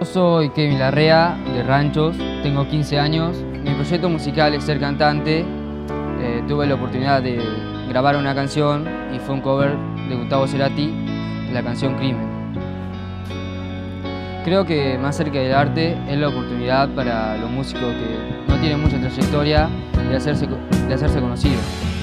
Yo soy Kevin Larrea, de Ranchos, tengo 15 años. Mi proyecto musical es ser cantante. Eh, tuve la oportunidad de grabar una canción y fue un cover de Gustavo Cerati, la canción Crimen. Creo que más cerca del arte es la oportunidad para los músicos que no tienen mucha trayectoria de hacerse, de hacerse conocidos.